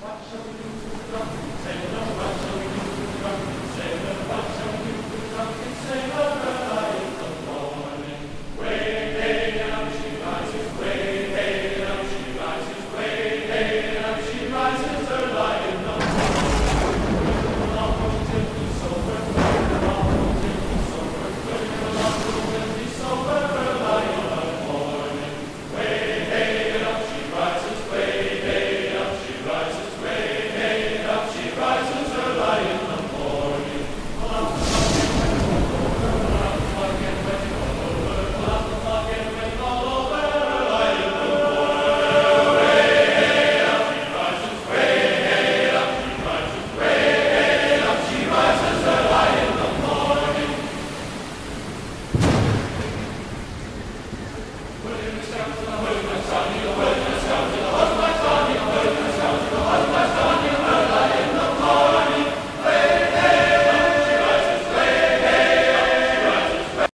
Sailor, what shall we do to the drunken sailor? What shall we do with the drunken sailor?